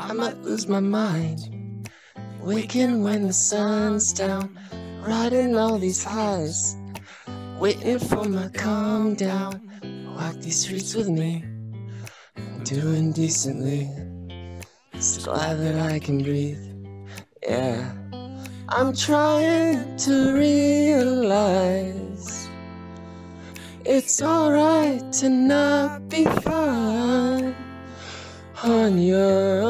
I might lose my mind. Waking when the sun's down, riding all these highs, waiting for my calm down. Walk these streets with me, I'm doing decently. Just glad that I can breathe. Yeah, I'm trying to realize it's alright to not be fine on your own.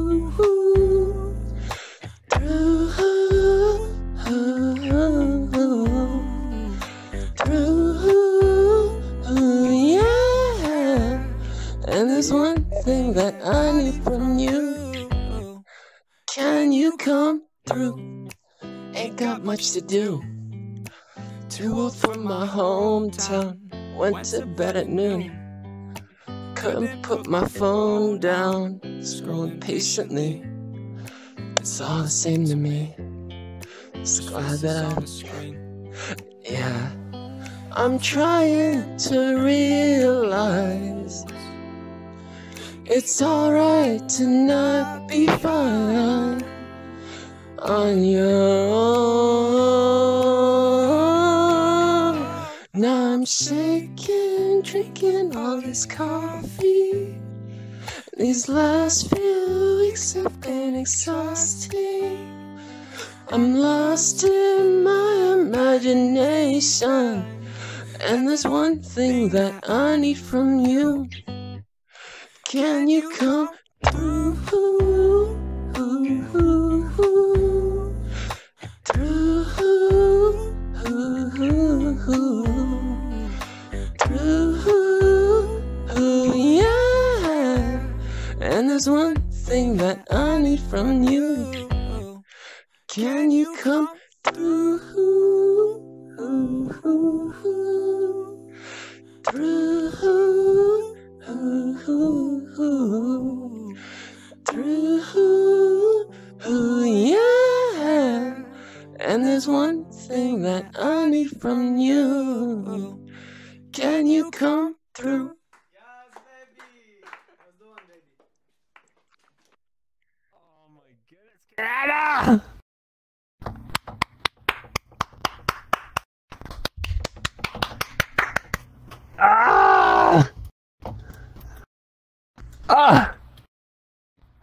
Yeah. And there's one thing that I need from you. Can you come through? Ain't got much to do. Too old for my hometown. Went to bed at noon. Couldn't put my phone down. Scrolling patiently. It's all the same to me. Just glad that I'm. Yeah. I'm trying to realize it's alright to not be fine on your own. Now I'm shaking, drinking all this coffee. These last few weeks have been exhausting. I'm lost in my imagination. And there's one thing that I need from you. Can you come through? Through, through, yeah. And there's one thing that I need from you. Can you come through? There's one thing that I need from you. Can you come through? Yes, baby. Let's do it, baby. Oh my goodness, Konata! Ah! Ah!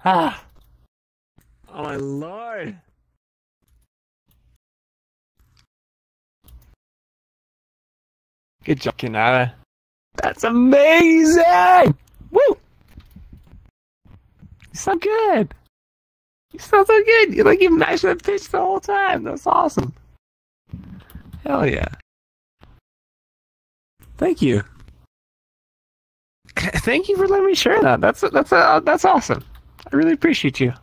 Ah! Oh my lord! Good job, Konata. That's amazing! Woo! You sound good. You sound so good. You're like you mashed that pitch the whole time. That's awesome. Hell yeah. Thank you. Thank you for letting me share that. That's that's uh, that's awesome. I really appreciate you.